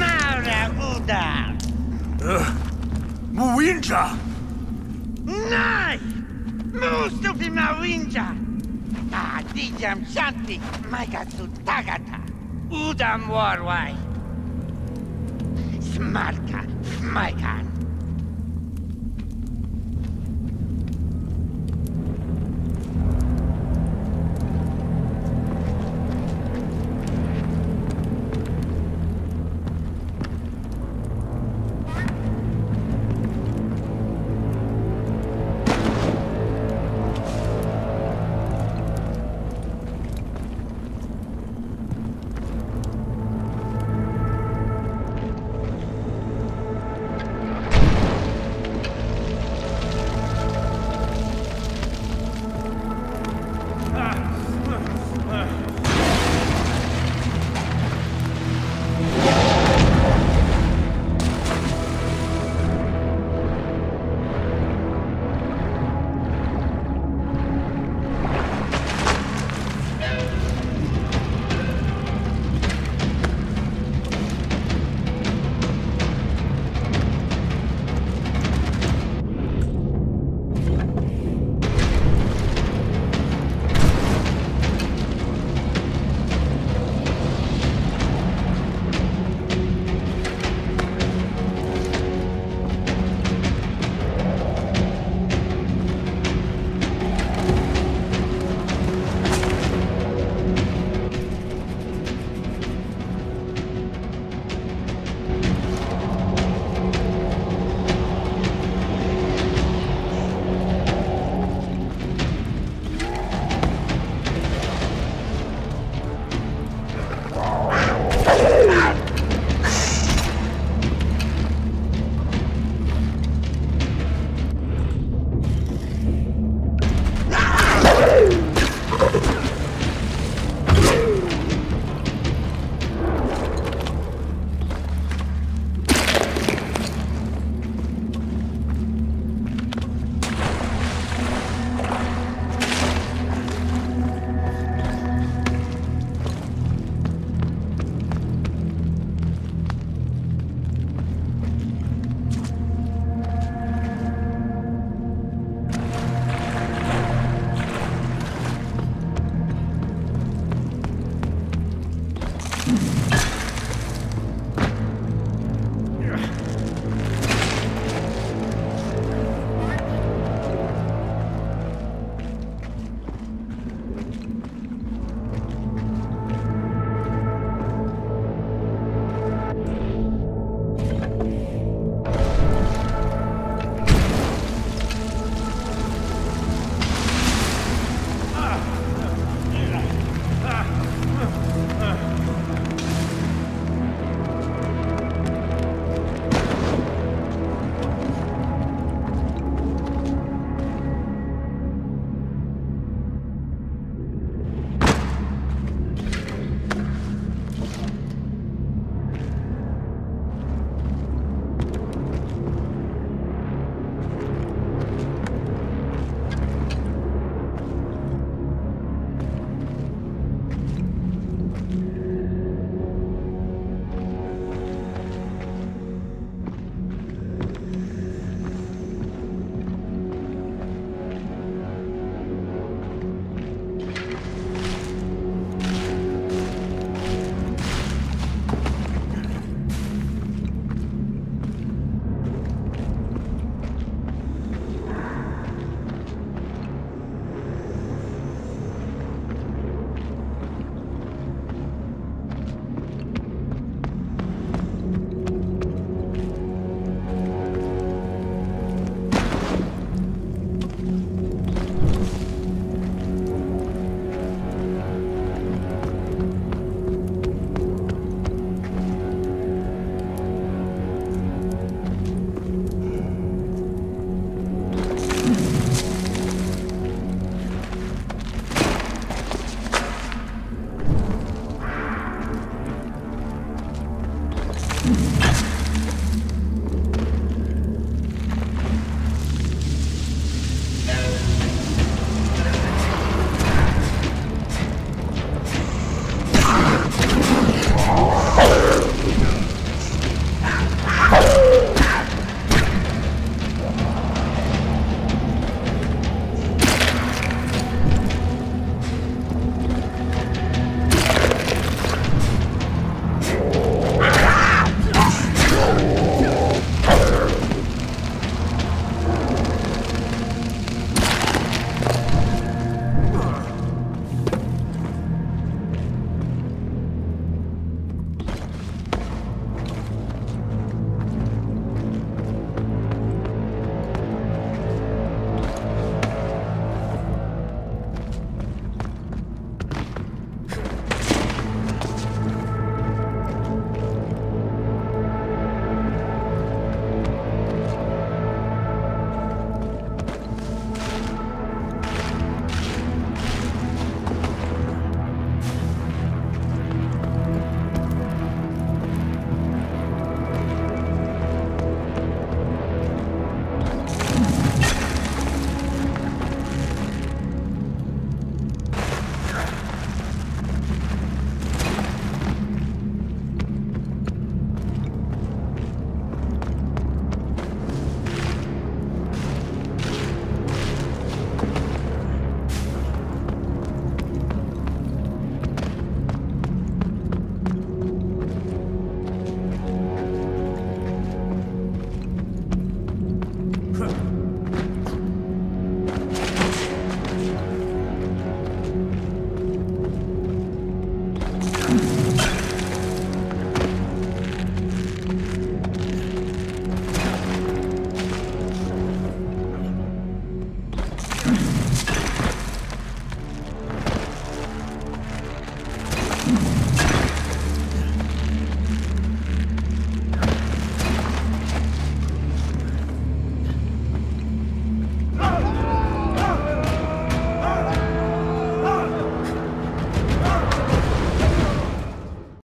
Maura uda! Muinja! Nai! Mustupi mawinja! Ah, dijam shanti maikatsu tagata! Udam warwai! Smarka maikan!